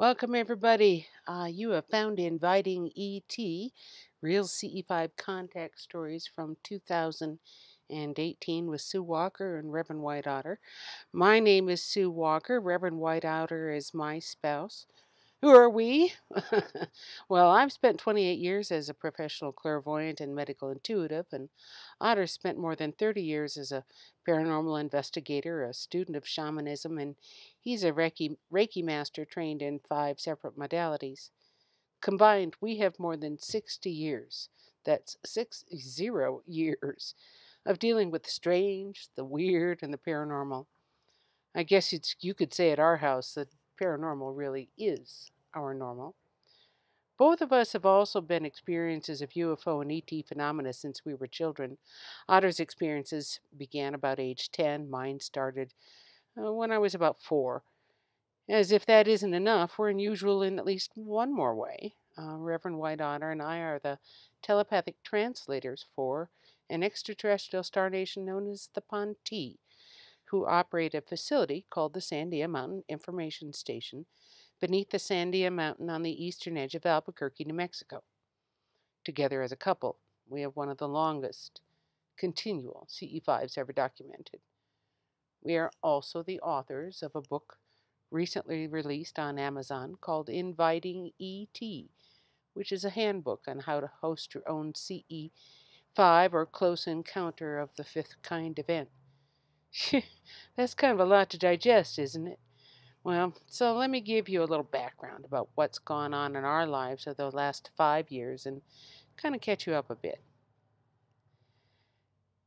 Welcome, everybody. Uh, you have found Inviting ET, Real CE5 Contact Stories from 2018 with Sue Walker and Reverend White Otter. My name is Sue Walker. Reverend White Otter is my spouse. Who are we? well, I've spent 28 years as a professional clairvoyant and medical intuitive, and Otter spent more than 30 years as a paranormal investigator, a student of shamanism, and he's a Reiki, Reiki master trained in five separate modalities. Combined, we have more than 60 years. That's six zero years of dealing with the strange, the weird, and the paranormal. I guess you could say at our house that paranormal really is our normal. Both of us have also been experiences of UFO and ET phenomena since we were children. Otter's experiences began about age 10. Mine started uh, when I was about four. As if that isn't enough, we're unusual in at least one more way. Uh, Reverend White Otter and I are the telepathic translators for an extraterrestrial star nation known as the P'nti, who operate a facility called the Sandia Mountain Information Station beneath the Sandia Mountain on the eastern edge of Albuquerque, New Mexico. Together as a couple, we have one of the longest continual CE5s ever documented. We are also the authors of a book recently released on Amazon called Inviting ET, which is a handbook on how to host your own CE5 or close encounter of the fifth kind event. That's kind of a lot to digest, isn't it? Well, so let me give you a little background about what's gone on in our lives over the last five years and kind of catch you up a bit.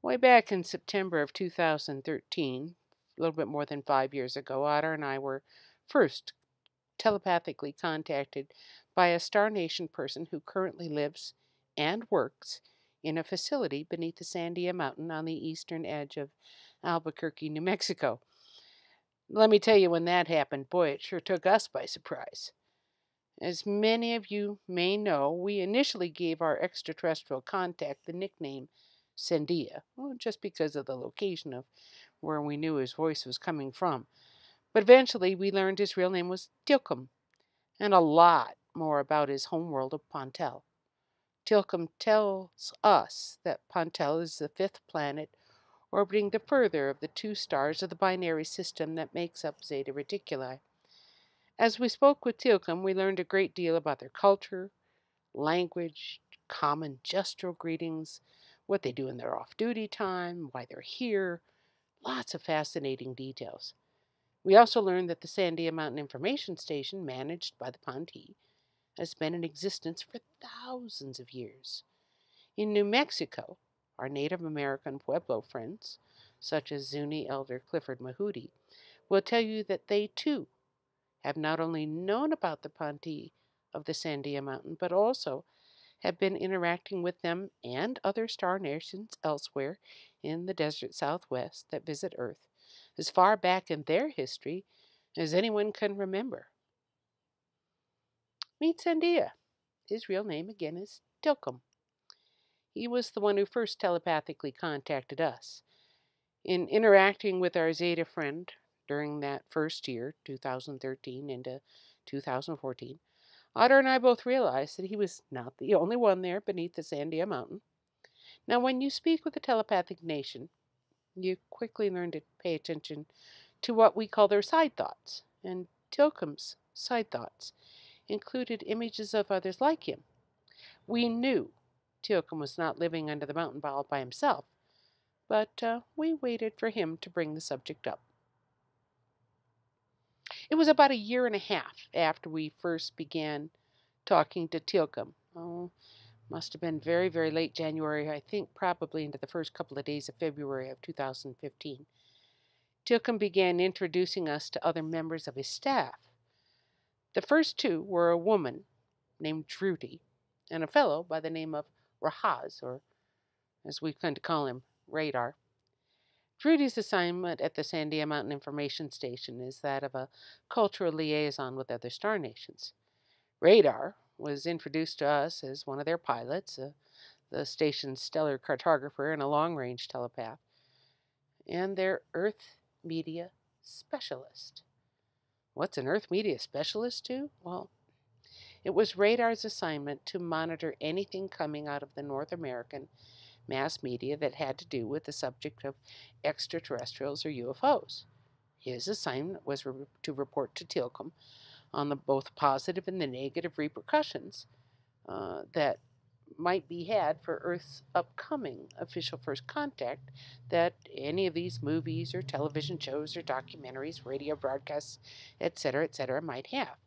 Way back in September of 2013, a little bit more than five years ago, Otter and I were first telepathically contacted by a Star Nation person who currently lives and works in a facility beneath the Sandia Mountain on the eastern edge of Albuquerque, New Mexico. Let me tell you, when that happened, boy, it sure took us by surprise. As many of you may know, we initially gave our extraterrestrial contact the nickname Sandia, well, just because of the location of where we knew his voice was coming from. But eventually we learned his real name was Tilcum, and a lot more about his homeworld of Pontel. Tilcum tells us that Pontel is the fifth planet orbiting the further of the two stars of the binary system that makes up Zeta Reticuli. As we spoke with Tilcum, we learned a great deal about their culture, language, common gestural greetings, what they do in their off duty time, why they're here, lots of fascinating details. We also learned that the Sandia Mountain Information Station, managed by the P'nti, has been in existence for thousands of years. In New Mexico, our Native American Pueblo friends, such as Zuni Elder Clifford Mahooty, will tell you that they too have not only known about the P'nti of the Sandia Mountain, but also have been interacting with them and other star nations elsewhere in the desert southwest that visit Earth as far back in their history as anyone can remember. Meet Sandia. His real name again is Tilcum. He was the one who first telepathically contacted us. In interacting with our Zeta friend during that first year, 2013 into 2014, Otter and I both realized that he was not the only one there beneath the Sandia Mountain. Now, when you speak with a telepathic nation, you quickly learn to pay attention to what we call their side thoughts, and Tilcum's side thoughts included images of others like him. We knew Tilcum was not living under the mountain all by himself, but uh, we waited for him to bring the subject up. It was about a year and a half after we first began talking to Tilcum. Oh, must have been very, very late January, I think probably into the first couple of days of February of 2015. Tilcum began introducing us to other members of his staff. The first two were a woman named Drudy and a fellow by the name of Rahaz, or as we come to call him, Radar. Drudy's assignment at the Sandia Mountain Information Station is that of a cultural liaison with other star nations. Radar was introduced to us as one of their pilots, uh, the station's stellar cartographer and a long range telepath, and their Earth media specialist. What's an Earth media specialist do? Well, it was radar's assignment to monitor anything coming out of the North American mass media that had to do with the subject of extraterrestrials or UFOs. His assignment was re- to report to Teal'c on the both positive and the negative repercussions uh, that might be had for Earth's upcoming official first contact that any of these movies or television shows or documentaries, radio broadcasts, etc., etc., might have.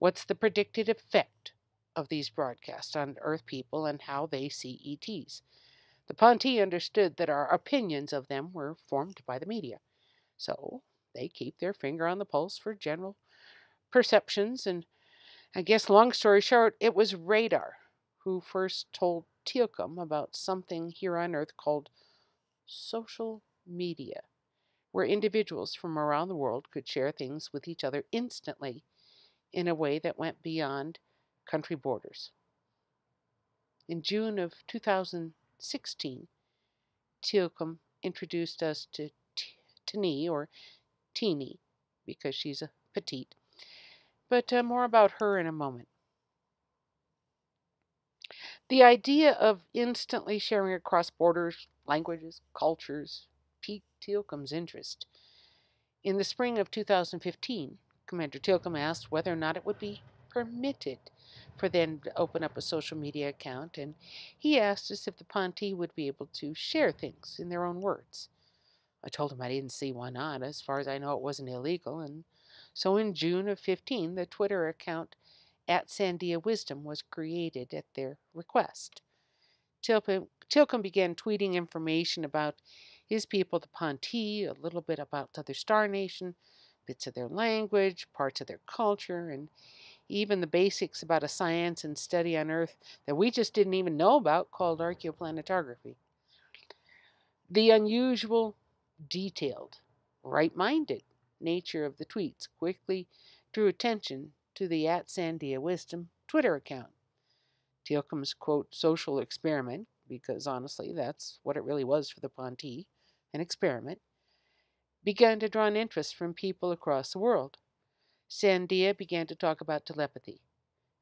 What's the predicted effect of these broadcasts on Earth people and how they see ETs? The P'nti understood that our opinions of them were formed by the media, so they keep their finger on the pulse for general perceptions. And I guess, long story short, it was radar who first told Teal'c about something here on Earth called social media, where individuals from around the world could share things with each other instantly in a way that went beyond country borders. In June of 2016, Teal'c introduced us to Tini, or Teeny, because she's a petite. But uh, more about her in a moment. The idea of instantly sharing across borders, languages, cultures piqued Teal'c's interest. In the spring of 2015, Commander Teal'c asked whether or not it would be permitted for them to open up a social media account, and he asked us if the P'nti would be able to share things in their own words. I told him I didn't see why not. As far as I know, it wasn't illegal, and so in June of 15, the Twitter account at Sandia Wisdom was created at their request. Teal'c began tweeting information about his people, the Pontee, a little bit about the other Star Nation, bits of their language, parts of their culture, and even the basics about a science and study on Earth that we just didn't even know about called archaeoplanetography. The unusual, detailed, right minded nature of the tweets quickly drew attention to the at Sandia Wisdom Twitter account. Teal'c's quote social experiment, because honestly that's what it really was for the P'nti, an experiment, began to draw an interest from people across the world. Sandia began to talk about telepathy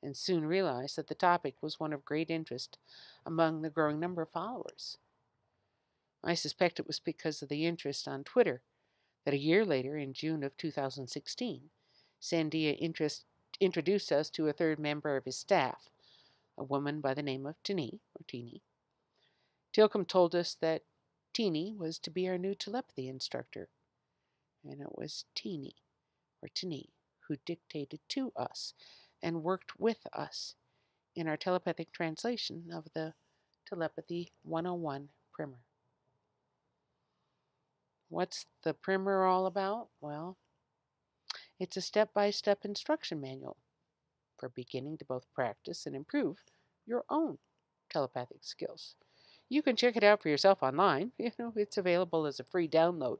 and soon realized that the topic was one of great interest among the growing number of followers. I suspect it was because of the interest on Twitter that a year later, in June of 2016, Sandia interest, introduced us to a third member of his staff, a woman by the name of Tini, or Teeny. Teal'c told us that Teeny was to be our new telepathy instructor, and it was Teeny, or Tini, who dictated to us and worked with us in our telepathic translation of the Telepathy 101 primer. What's the primer all about? Well, it's a step by step instruction manual for beginning to both practice and improve your own telepathic skills. You can check it out for yourself online. You know, it's available as a free download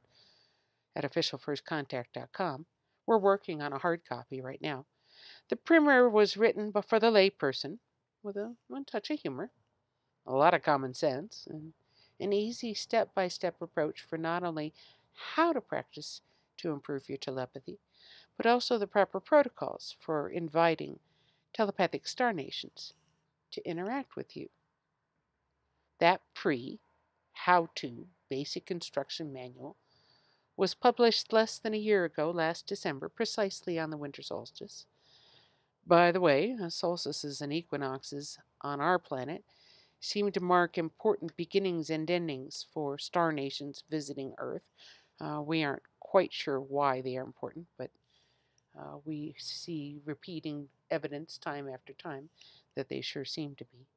at officialfirstcontact.com. We're working on a hard copy right now. The primer was written for the layperson with a one touch of humor, a lot of common sense, and an easy step by step approach for not only how to practice to improve your telepathy, but also the proper protocols for inviting telepathic star nations to interact with you. That pre how to basic instruction manual was published less than a year ago, last December, precisely on the winter solstice. By the way, solstices and equinoxes on our planet seem to mark important beginnings and endings for star nations visiting Earth. Uh, we aren't quite sure why they are important, but uh, we see repeating evidence time after time that they sure seem to be.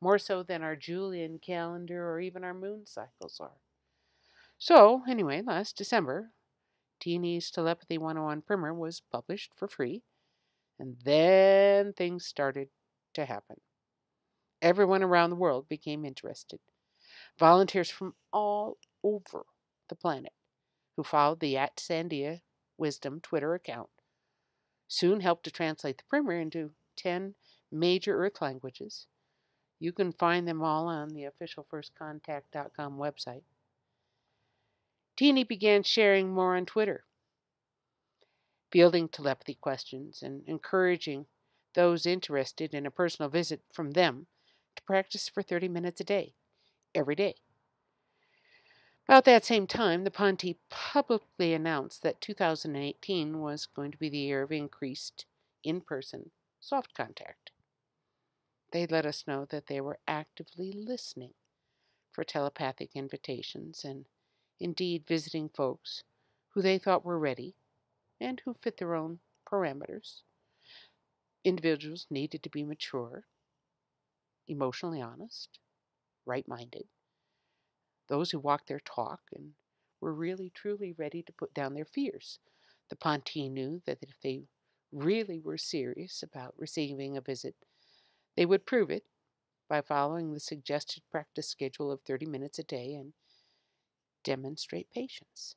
More so than our Julian calendar or even our moon cycles are. So, anyway, last December, Teeny's Telepathy 101 primer was published for free, and then things started to happen everyone around the world became interested. Volunteers from all over the planet who followed the at Sandia Wisdom Twitter account soon helped to translate the primer into 10 major Earth languages. You can find them all on the official firstcontact.com website. Teeny began sharing more on Twitter. fielding telepathy questions, and encouraging those interested in a personal visit from them to practice for 30 minutes a day, every day. About that same time, the P'nti publicly announced that 2018 was going to be the year of increased in person soft contact. They let us know that they were actively listening for telepathic invitations and indeed visiting folks who they thought were ready and who fit their own parameters. Individuals needed to be mature, emotionally honest, right minded, those who walked their talk and were really truly ready to put down their fears. The P'nti knew that if they really were serious about receiving a visit, they would prove it by following the suggested practice schedule of 30 minutes a day and demonstrate patience.